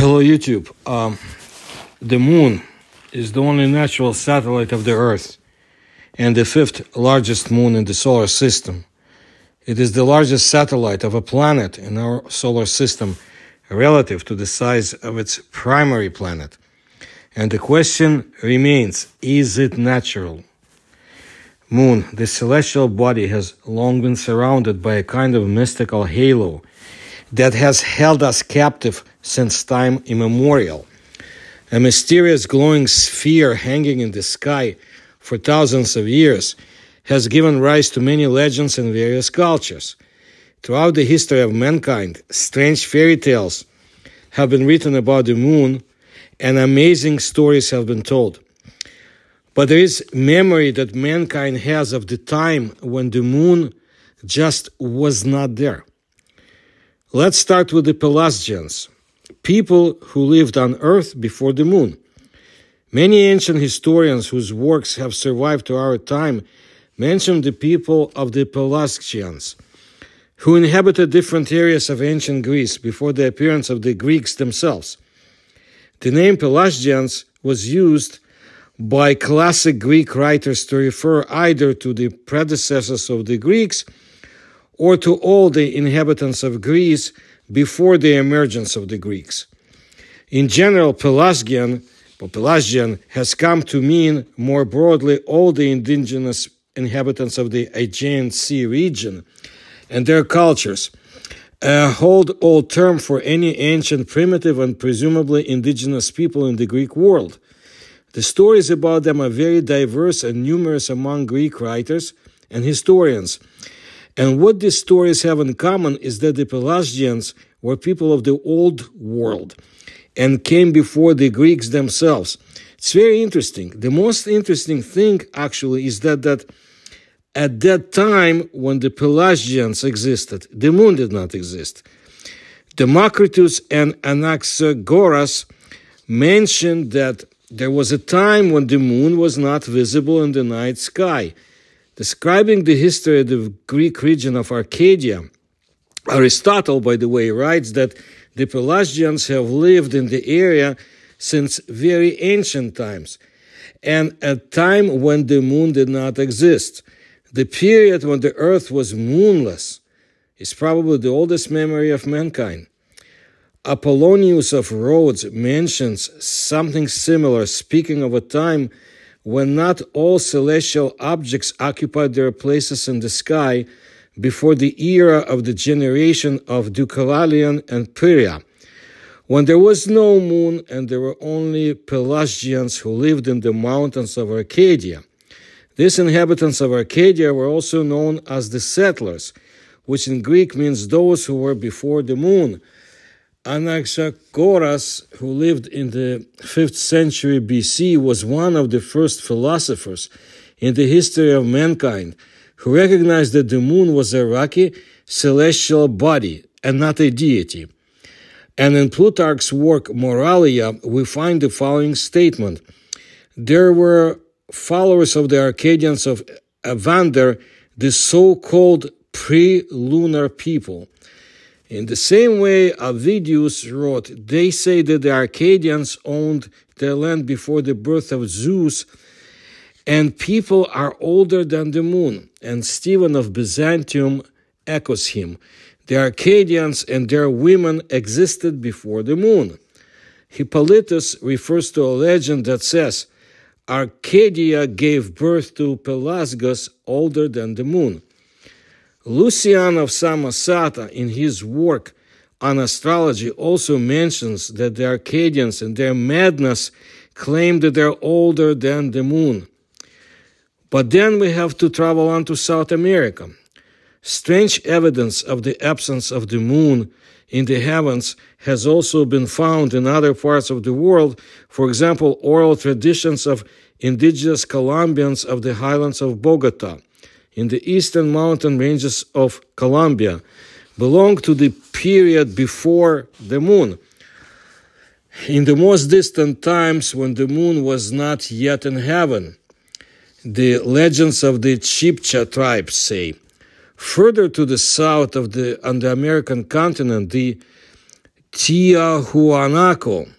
Hello, YouTube. Um, the moon is the only natural satellite of the Earth and the fifth largest moon in the solar system. It is the largest satellite of a planet in our solar system relative to the size of its primary planet. And the question remains is it natural? Moon, the celestial body, has long been surrounded by a kind of mystical halo that has held us captive since time immemorial. A mysterious glowing sphere hanging in the sky for thousands of years has given rise to many legends in various cultures. Throughout the history of mankind, strange fairy tales have been written about the moon and amazing stories have been told. But there is memory that mankind has of the time when the moon just was not there. Let's start with the Pelasgians, people who lived on Earth before the moon. Many ancient historians whose works have survived to our time mention the people of the Pelasgians, who inhabited different areas of ancient Greece before the appearance of the Greeks themselves. The name Pelasgians was used by classic Greek writers to refer either to the predecessors of the Greeks or to all the inhabitants of Greece before the emergence of the Greeks. In general, Pelasgian, or Pelasgian has come to mean more broadly all the indigenous inhabitants of the Aegean Sea region and their cultures, a hold all term for any ancient, primitive, and presumably indigenous people in the Greek world. The stories about them are very diverse and numerous among Greek writers and historians and what these stories have in common is that the Pelasgians were people of the old world and came before the Greeks themselves. It's very interesting. The most interesting thing, actually, is that, that at that time when the Pelasgians existed, the moon did not exist. Democritus and Anaxagoras mentioned that there was a time when the moon was not visible in the night sky Describing the history of the Greek region of Arcadia, Aristotle, by the way, writes that the Pelasgians have lived in the area since very ancient times, and at time when the moon did not exist. The period when the earth was moonless is probably the oldest memory of mankind. Apollonius of Rhodes mentions something similar, speaking of a time when not all celestial objects occupied their places in the sky before the era of the generation of Deucalion and Pyrrha, when there was no moon and there were only Pelasgians who lived in the mountains of Arcadia. These inhabitants of Arcadia were also known as the settlers, which in Greek means those who were before the moon, Anaxagoras, who lived in the 5th century BC, was one of the first philosophers in the history of mankind who recognized that the moon was a rocky celestial body and not a deity. And in Plutarch's work Moralia, we find the following statement There were followers of the Arcadians of Evander, the so called pre lunar people in the same way, Ovidius wrote, they say that the Arcadians owned their land before the birth of Zeus, and people are older than the moon. And Stephen of Byzantium echoes him. The Arcadians and their women existed before the moon. Hippolytus refers to a legend that says, Arcadia gave birth to Pelasgus older than the moon. Lucian of Samosata, in his work on astrology, also mentions that the Arcadians, in their madness, claim that they're older than the moon. But then we have to travel on to South America. Strange evidence of the absence of the moon in the heavens has also been found in other parts of the world. For example, oral traditions of indigenous Colombians of the highlands of Bogota in the eastern mountain ranges of Colombia belong to the period before the moon. In the most distant times when the moon was not yet in heaven, the legends of the Chibcha tribe say. Further to the south of the on the American continent, the Tiahuanaco,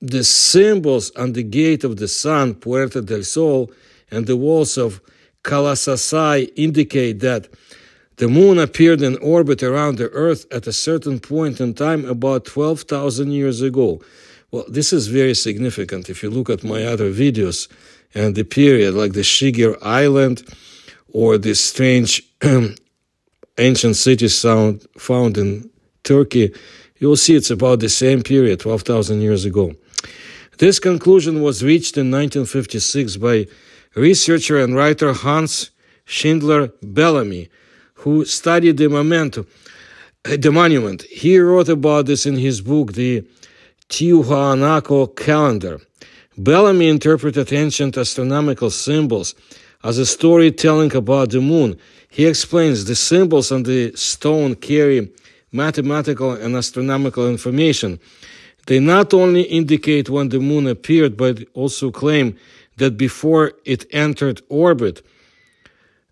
the symbols on the gate of the sun, Puerta del Sol, and the walls of Kalasasaya indicate that the moon appeared in orbit around the Earth at a certain point in time about 12,000 years ago. Well, this is very significant if you look at my other videos and the period, like the Shigir Idol or the strange ancient cities found, found in Turkey, you'll see it's about the same period, 12,000 years ago. This conclusion was reached in 1956 by researcher and writer Hans Schindler Bellamy, who studied the momentum, uh, the monument. He wrote about this in his book, The Tiwanaku Calendar. Bellamy interpreted ancient astronomical symbols as a storytelling about the moon. He explains the symbols on the stone carry mathematical and astronomical information. They not only indicate when the moon appeared, but also claim that before it entered orbit,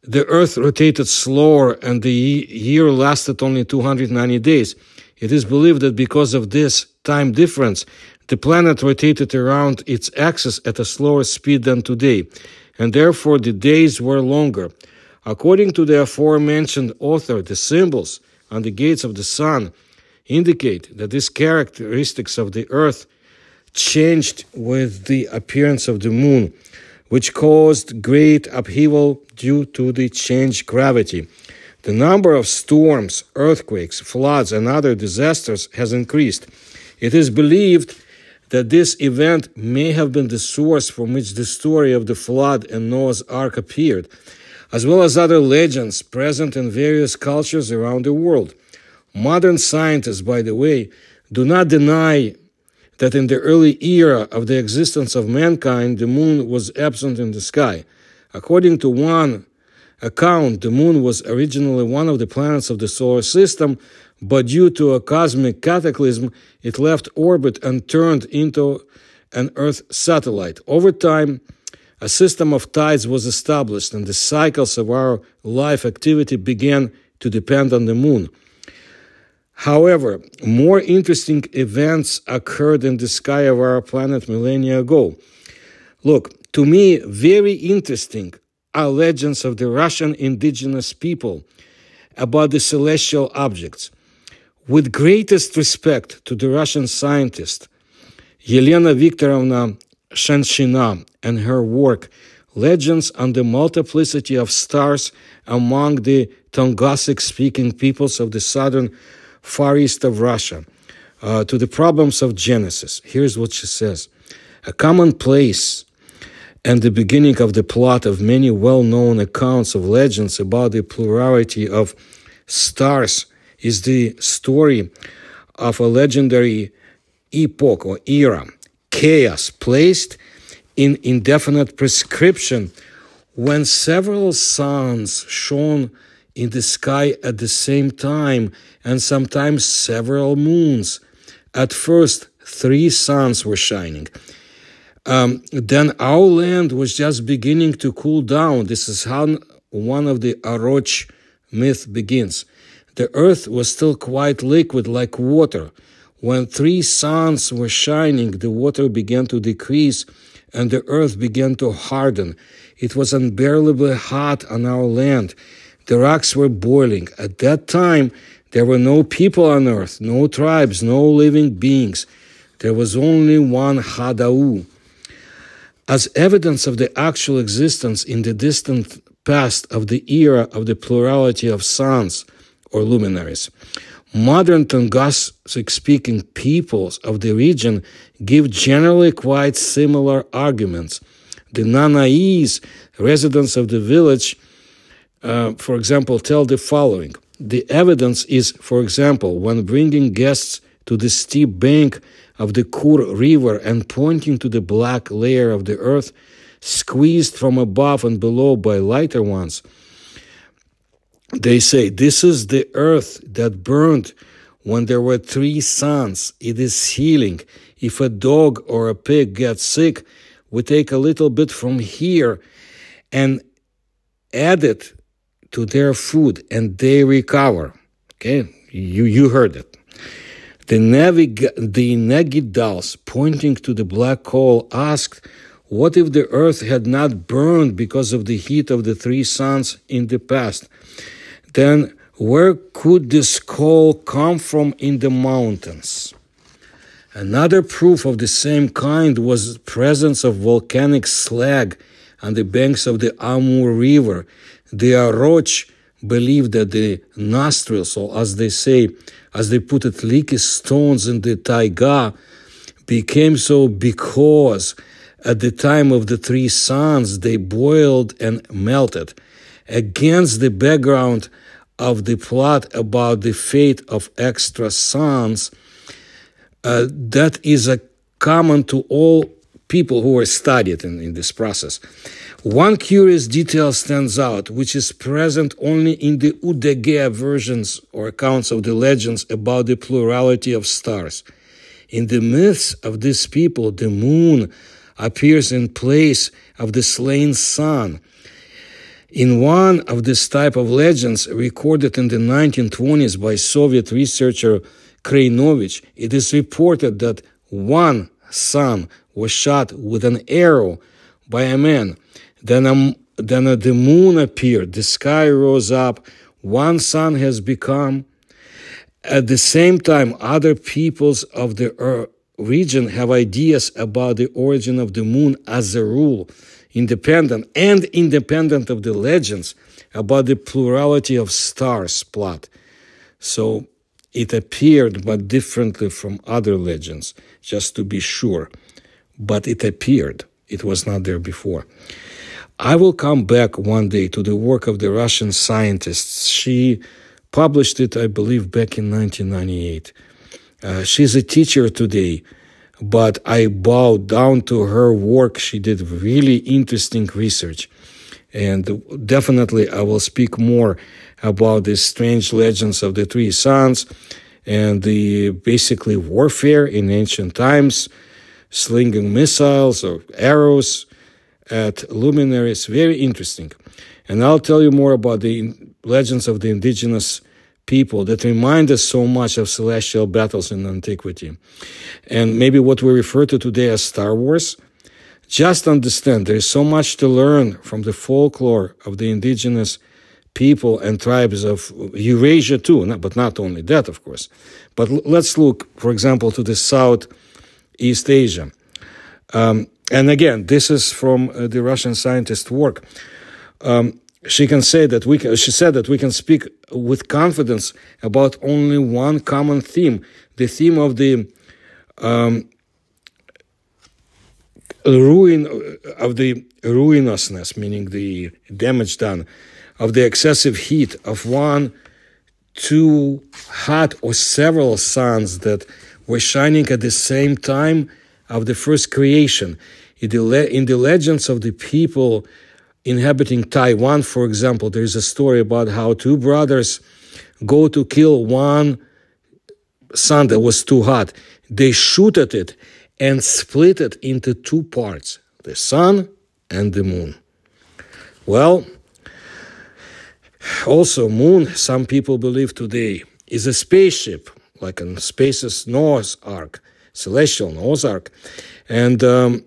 the Earth rotated slower and the year lasted only 290 days. It is believed that because of this time difference, the planet rotated around its axis at a slower speed than today, and therefore the days were longer. According to the aforementioned author, the symbols on the gates of the sun indicate that these characteristics of the Earth changed with the appearance of the moon, which caused great upheaval due to the changed gravity. The number of storms, earthquakes, floods, and other disasters has increased. It is believed that this event may have been the source from which the story of the flood and Noah's Ark appeared, as well as other legends present in various cultures around the world. Modern scientists, by the way, do not deny that in the early era of the existence of mankind, the moon was absent in the sky. According to one account, the moon was originally one of the planets of the solar system, but due to a cosmic cataclysm, it left orbit and turned into an Earth satellite. Over time, a system of tides was established, and the cycles of our life activity began to depend on the moon. However, more interesting events occurred in the sky of our planet millennia ago. Look, to me, very interesting are legends of the Russian indigenous people about the celestial objects. With greatest respect to the Russian scientist Yelena Viktorovna Shanshina and her work, Legends on the Multiplicity of Stars Among the Tungusic speaking Peoples of the Southern far east of Russia, uh, to the problems of Genesis. Here's what she says A common place and the beginning of the plot of many well known accounts of legends about the plurality of stars is the story of a legendary epoch or era, chaos placed in indefinite prescription when several suns shone in the sky at the same time and sometimes several moons. At first, three suns were shining. Um, then our land was just beginning to cool down. This is how one of the Oroch myth begins. The earth was still quite liquid like water. When three suns were shining, the water began to decrease and the earth began to harden. It was unbearably hot on our land. The rocks were boiling. At that time, there were no people on earth, no tribes, no living beings. There was only one Hadau. As evidence of the actual existence in the distant past of the era of the plurality of suns or luminaries, modern Tungusic speaking peoples of the region give generally quite similar arguments. The Nanais, residents of the village, uh, for example, tell the following. The evidence is, for example, when bringing guests to the steep bank of the Kur River and pointing to the black layer of the earth squeezed from above and below by lighter ones, they say, This is the earth that burned when there were three suns. It is healing. If a dog or a pig gets sick, we take a little bit from here and add it to their food and they recover. Okay, you, you heard it. The, navig- the Negidals, pointing to the black hole, asked, What if the earth had not burned because of the heat of the three suns in the past? Then where could this coal come from in the mountains? Another proof of the same kind was presence of volcanic slag on the banks of the Amur River. The Oroch believed that the nostrils, or as they say, as they put it, leaky stones in the taiga, became so because at the time of the three suns they boiled and melted. Against the background of the plot about the fate of extra suns, uh, that is a common to all people who were studied in, in this process. One curious detail stands out, which is present only in the Udegea versions or accounts of the legends about the plurality of stars. In the myths of these people, the moon appears in place of the slain sun. In one of this type of legends recorded in the 1920s by Soviet researcher Krainovich, it is reported that one sun was shot with an arrow by a man. Then, a, then a, the moon appeared, the sky rose up, one sun has become. At the same time, other peoples of the uh, region have ideas about the origin of the moon as a rule, independent and independent of the legends about the plurality of stars plot. So it appeared, but differently from other legends, just to be sure but it appeared. It was not there before. I will come back one day to the work of the Russian scientists. She published it, I believe, back in 1998. Uh, she's a teacher today, but I bow down to her work. She did really interesting research. And definitely, I will speak more about the strange legends of the three suns and the basically warfare in ancient times slinging missiles or arrows at luminaries. Very interesting. And I'll tell you more about the legends of the indigenous people that remind us so much of celestial battles in antiquity. And maybe what we refer to today as Star Wars. Just understand there is so much to learn from the folklore of the indigenous people and tribes of Eurasia too, but not only that, of course. But let's look, for example, to the south East Asia. Um, and again, this is from uh, the Russian scientist work. Um, she can say that we can, she said that we can speak with confidence about only one common theme, the theme of the um, ruin of the ruinousness, meaning the damage done, of the excessive heat of one, too hot, or several suns that were shining at the same time of the first creation. In the, in the legends of the people inhabiting Taiwan, for example, there is a story about how two brothers go to kill one sun that was too hot. They shoot at it and split it into two parts the sun and the moon. Well, also, moon, some people believe today, is a spaceship like a space's Noah's Ark, celestial Noah's Ark. And um,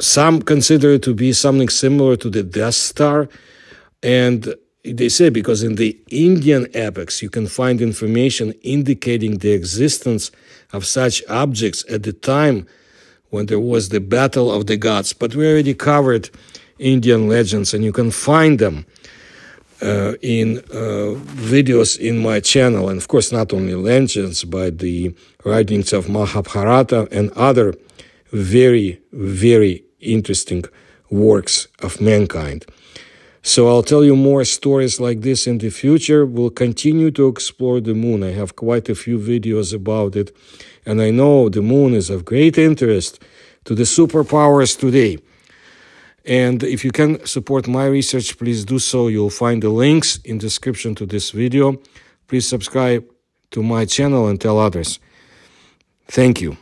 some consider it to be something similar to the Death Star. And they say because in the Indian epics you can find information indicating the existence of such objects at the time when there was the battle of the gods. But we already covered Indian legends, and you can find them uh, in uh, videos in my channel, and of course, not only legends, but the writings of Mahabharata and other very, very interesting works of mankind. So I'll tell you more stories like this in the future. We'll continue to explore the moon. I have quite a few videos about it, and I know the moon is of great interest to the superpowers today. And if you can support my research, please do so. You'll find the links in description to this video. Please subscribe to my channel and tell others. Thank you.